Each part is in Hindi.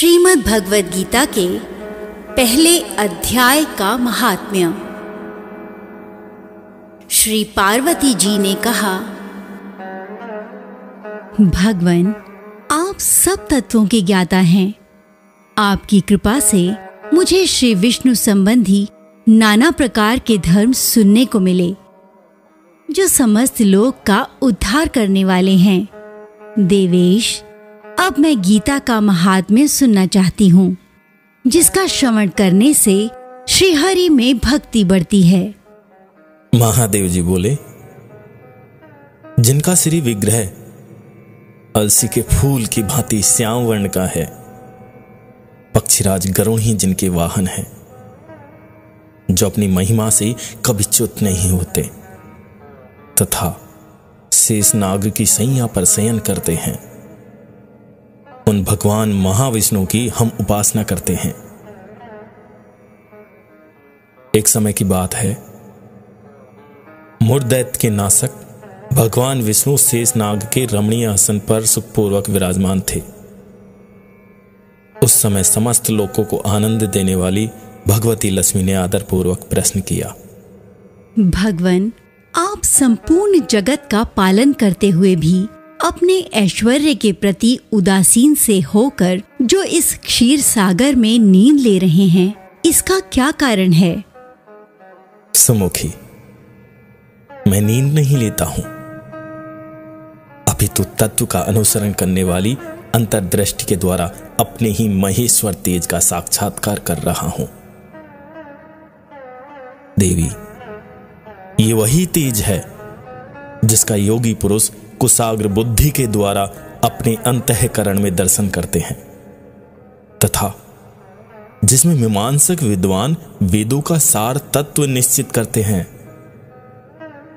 श्रीमद् भगवद गीता के पहले अध्याय का महात्म्य। श्री पार्वती जी ने कहा, भगवान, आप सब तत्वों के ज्ञाता हैं। आपकी कृपा से मुझे श्री विष्णु संबंधी नाना प्रकार के धर्म सुनने को मिले, जो समस्त लोक का उद्धार करने वाले हैं। देवेश अब मैं गीता का महात्म्य सुनना चाहती हूँ, जिसका श्रवण करने से श्रीहरि में भक्ति बढ़ती है। महादेव जी बोले, जिनका श्री विग्रह अलसी के फूल की भांति श्याम वर्ण का है, पक्षीराज गरुण ही जिनके वाहन हैं, जो अपनी महिमा से कभी च्युत नहीं होते, तथा शेष नाग की सैया पर शयन करते हैं। उन भगवान महाविष्णु की हम उपासना करते हैं। एक समय की बात है। मुर्दैत के नासक भगवान विष्णु शेष नाग के रमणीय आसन पर सुखपूर्वक विराजमान थे। उस समय समस्त लोगों को आनंद देने वाली भगवती लक्ष्मी ने आदर पूर्वक प्रश्न किया। भगवान, आप संपूर्ण जगत का पालन करते हुए भी अपने ऐश्वर्य के प्रति उदासीन से होकर जो इस क्षीर सागर में नींद ले रहे हैं, इसका क्या कारण है? सुमुखी, मैं नींद नहीं लेता हूँ। अभी तो तत्व का अनुसरण करने वाली अंतर्दृष्टि के द्वारा अपने ही महेश्वर तेज का साक्षात्कार कर रहा हूँ। देवी, ये वही तेज है जिसका योगी पुरुष कुशाग्र बुद्धि के द्वारा अपने अंतकरण में दर्शन करते हैं। तथा जिसमें मीमांसक विद्वान वेदों का सार तत्व निश्चित करते हैं,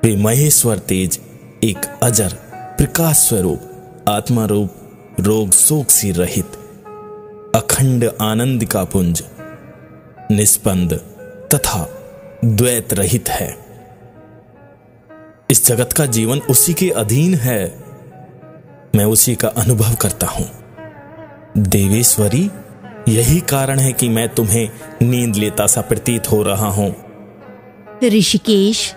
वे महेश्वर तेज, एक अजर प्रकाश स्वरूप आत्मा रूप रोग शोक से रहित, अखंड आनंद का पुंज निष्पंद तथा द्वैत रहित है। इस जगत का जीवन उसी के अधीन है। मैं उसी का अनुभव करता हूँ। देवेश्वरी, यही कारण है कि मैं तुम्हें नींद लेता सा प्रतीत हो रहा हूँ। ऋषिकेश,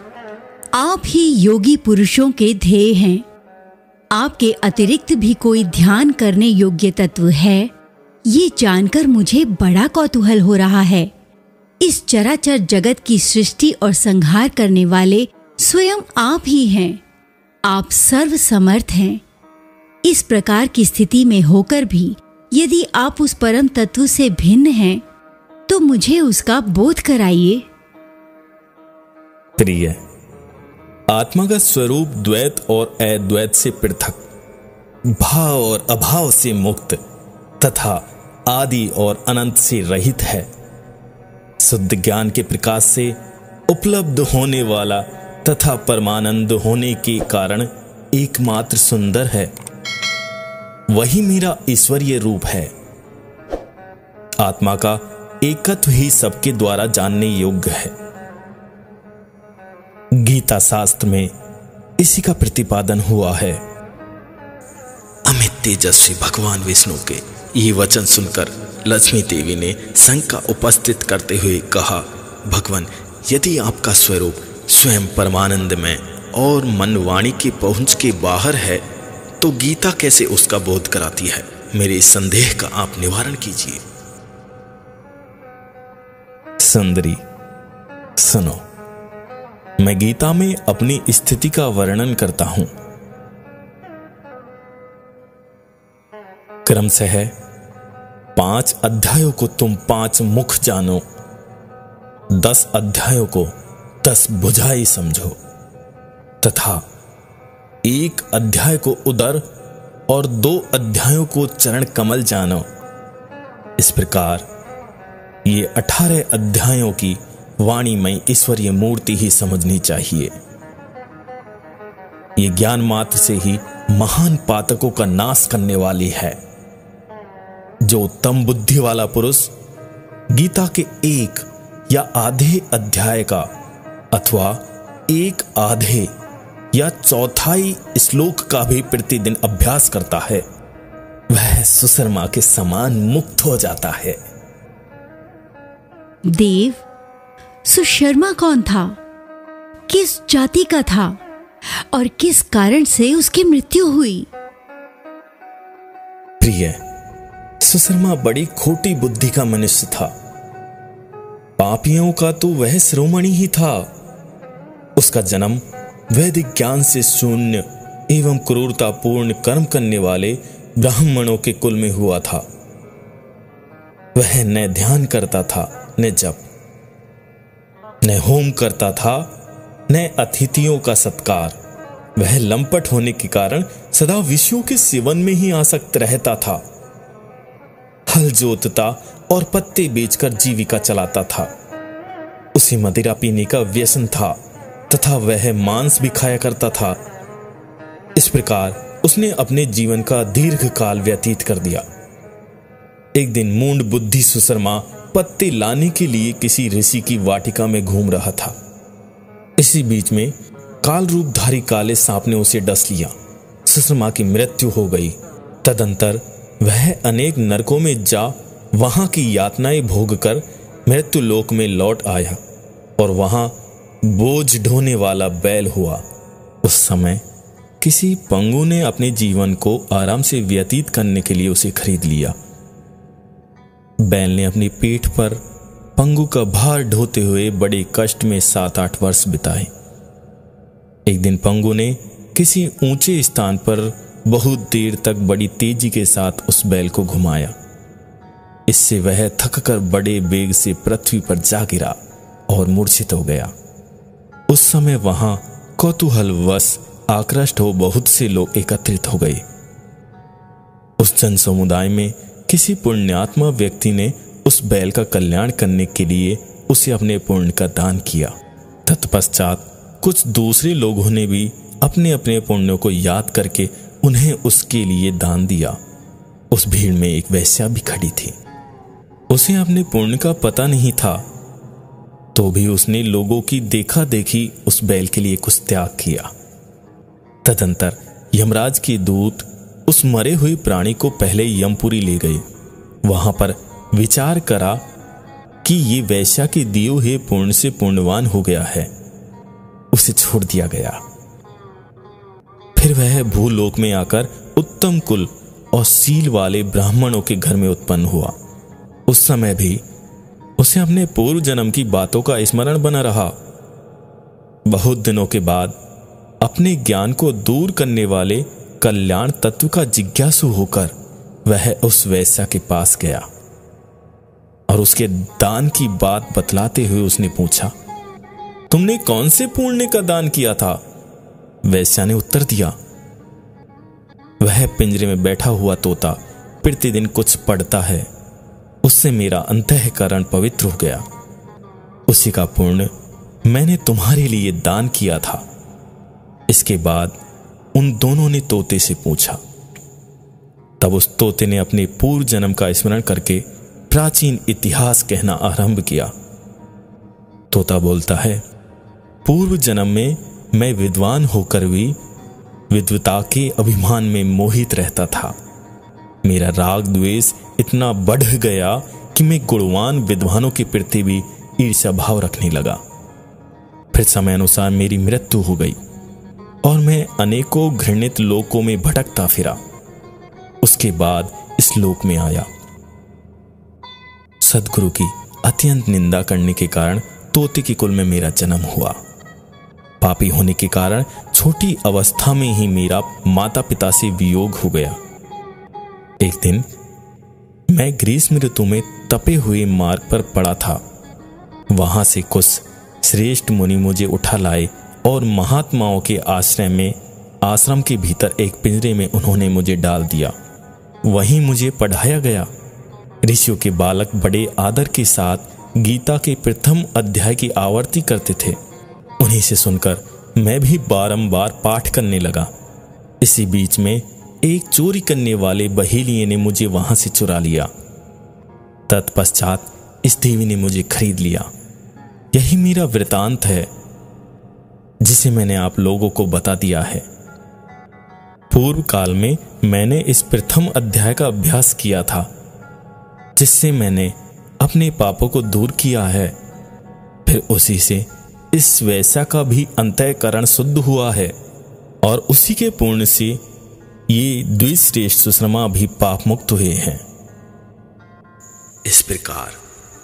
आप ही योगी पुरुषों के ध्येय हैं। आपके अतिरिक्त भी कोई ध्यान करने योग्य तत्व है। ये जानकर मुझे बड़ा कौतूहल हो रहा है। इस चराचर जगत की सृष्टि और संहार करने वाले स्वयं आप ही हैं। आप सर्व समर्थ हैं। इस प्रकार की स्थिति में होकर भी यदि आप उस परम तत्व से भिन्न हैं तो मुझे उसका बोध कराइए। प्रिय, आत्मा का स्वरूप द्वैत और अद्वैत से पृथक, भाव और अभाव से मुक्त तथा आदि और अनंत से रहित है। शुद्ध ज्ञान के प्रकाश से उपलब्ध होने वाला तथा परमानंद होने के कारण एकमात्र सुंदर है। वही मेरा ईश्वरीय रूप है। आत्मा का एकत्व ही सबके द्वारा जानने योग्य है। गीता शास्त्र में इसी का प्रतिपादन हुआ है। अमित तेजस्वी भगवान विष्णु के ये वचन सुनकर लक्ष्मी देवी ने शंका उपस्थित करते हुए कहा, भगवान, यदि आपका स्वरूप स्वयं परमानंद में और मन वाणी की पहुँच के बाहर है तो गीता कैसे उसका बोध कराती है? मेरे इस संदेह का आप निवारण कीजिए। सुंदरी, सुनो। मैं गीता में अपनी स्थिति का वर्णन करता हूँ। क्रम से है पाँच अध्यायों को तुम पाँच मुख जानो, दस अध्यायों को दस बुझाई समझो। तथा एक अध्याय को उदर और दो अध्यायों को चरण कमल जानो। इस प्रकार ये अठारह अध्यायों की वाणी में ईश्वरीय मूर्ति ही समझनी चाहिए। ये ज्ञान मात्र से ही महान पातकों का नाश करने वाली है। जो उत्तम बुद्धि वाला पुरुष गीता के एक या आधे अध्याय का अथवा एक आधे या चौथाई श्लोक का भी प्रतिदिन अभ्यास करता है वह सुसरमा के समान मुक्त हो जाता है। देव सुशर्मा कौन था? किस जाति का था? और किस कारण से उसकी मृत्यु हुई? प्रिय सुशर्मा बड़ी खोटी बुद्धि का मनुष्य था। पापियों का तो वह श्रोमणी ही था। उसका जन्म वैदिक ज्ञान से शून्य एवं क्रूरतापूर्ण कर्म करने वाले ब्राह्मणों के कुल में हुआ था। वह न ध्यान करता था, न जप, न होम करता था, न अतिथियों का सत्कार। वह लंपट होने के कारण सदा विषयों के सेवन में ही आसक्त रहता था। हल जोतता और पत्ते बेचकर जीविका चलाता था। उसे मदिरा पीने का व्यसन था। तथा वह मांस भी खाया करता था। इस प्रकार उसने अपने जीवन का दीर्घ काल व्यतीत कर दिया। एक दिन मूंड बुद्धि सुसरमा पत्ते लाने के लिए किसी ऋषि की वाटिका में घूम रहा था। इसी बीच में काल रूपधारी काले सांप ने उसे डस लिया। सुषमा की मृत्यु हो गई। तदंतर वह अनेक नरकों में जा वहाँ की यातनाएँ भोग कर मृत्यु लोक में लौट आया और वहाँ बोझ ढोने वाला बैल हुआ। उस समय किसी पंगु ने अपने जीवन को आराम से व्यतीत करने के लिए उसे खरीद लिया। बैल ने अपनी पीठ पर पंगु का भार ढोते हुए बड़े कष्ट में सात आठ वर्ष बिताए। एक दिन पंगु ने किसी ऊँचे स्थान पर बहुत देर तक बड़ी तेज़ी के साथ उस बैल को घुमाया। इससे वह थककर बड़े बेग से पृथ्वी पर जा गिरा और मूर्छित हो गया। उस समय वहाँ कौतूहल वश आकृष्ट हो बहुत से लोग एकत्रित हो गए। उस जन समुदाय में किसी पुण्यात्मा व्यक्ति ने उस बैल का कल्याण करने के लिए उसे अपने पुण्य का दान किया। तत्पश्चात कुछ दूसरे लोगों ने भी अपने अपने पुण्यों को याद करके उन्हें उसके लिए दान दिया। उस भीड़ में एक वैश्या भी खड़ी थी। उसे अपने पुण्य का पता नहीं था तो भी उसने लोगों की देखा देखी उस बैल के लिए कुछ त्याग किया। तदंतर यमराज के दूत उस मरे हुए प्राणी को पहले यमपुरी ले गए। वहाँ पर विचार करा कि ये वैश्या के दियो हुए पूर्ण से पूर्णवान हो गया है। उसे छोड़ दिया गया। फिर वह भूलोक में आकर उत्तम कुल और सील वाले ब्राह्मणों के घर में उत्पन्न हुआ। उस समय भी उसे अपने पूर्व जन्म की बातों का स्मरण बना रहा। बहुत दिनों के बाद अपने ज्ञान को दूर करने वाले कल्याण तत्व का जिज्ञासु होकर वह उस वैश्या के पास गया और उसके दान की बात बतलाते हुए उसने पूछा, तुमने कौन से पुण्य का दान किया था? वैश्या ने उत्तर दिया, वह पिंजरे में बैठा हुआ तोता प्रतिदिन कुछ पढ़ता है। उससे मेरा अंतकरण पवित्र हो गया। उसी का पुण्य मैंने तुम्हारे लिए दान किया था। इसके बाद उन दोनों ने तोते से पूछा। तब उस तोते ने अपने पूर्व जन्म का स्मरण करके प्राचीन इतिहास कहना आरंभ किया। तोता बोलता है, पूर्व जन्म में मैं विद्वान होकर भी विद्वता के अभिमान में मोहित रहता था। मेरा राग द्वेष इतना बढ़ गया कि मैं गुणवान विद्वानों के प्रति भी ईर्ष्या भाव रखने लगा। फिर समय अनुसार मेरी मृत्यु हो गई और मैं अनेकों घृणित लोकों में भटकता फिरा। उसके बाद इस लोक में आया। सदगुरु की अत्यंत निंदा करने के कारण तोते के कुल में मेरा जन्म हुआ। पापी होने के कारण छोटी अवस्था में ही मेरा माता पिता से वियोग हो गया। एक दिन मैं ग्रीष्म ऋतु में तपे हुए मार्ग पर पड़ा था। वहाँ से कुछ श्रेष्ठ मुनि मुझे उठा लाए और महात्माओं के आश्रय में, आश्रम के भीतर एक पिंजरे में उन्होंने मुझे डाल दिया। वहीं मुझे पढ़ाया गया। ऋषियों के बालक बड़े आदर के साथ गीता के प्रथम अध्याय की आवर्ती करते थे। उन्हीं से सुनकर मैं भी बारंबार पाठ करने लगा। इसी बीच में एक चोरी करने वाले बहेलिए ने मुझे वहाँ से चुरा लिया। तत्पश्चात इस देवी ने मुझे खरीद लिया। यही मेरा वृतांत है, जिसे मैंने आप लोगों को बता दिया है। पूर्व काल में मैंने इस प्रथम अध्याय का अभ्यास किया था, जिससे मैंने अपने पापों को दूर किया है। फिर उसी से इस वैसा का भी अंतःकरण शुद्ध हुआ है, और उसी के पूर्ण से ये द्विश्रेष्ठ सुश्रमा भी पाप मुक्त हुए हैं। इस प्रकार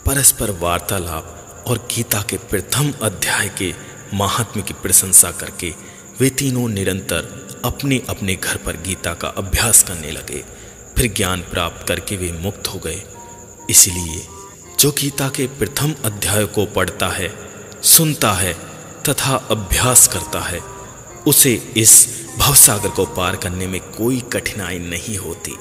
परस्पर वार्तालाप और गीता के प्रथम अध्याय के महात्म्य की प्रशंसा करके वे तीनों निरंतर अपने अपने घर पर गीता का अभ्यास करने लगे। फिर ज्ञान प्राप्त करके वे मुक्त हो गए। इसलिए जो गीता के प्रथम अध्याय को पढ़ता है, सुनता है तथा अभ्यास करता है, उसे इस भवसागर को पार करने में कोई कठिनाई नहीं होती।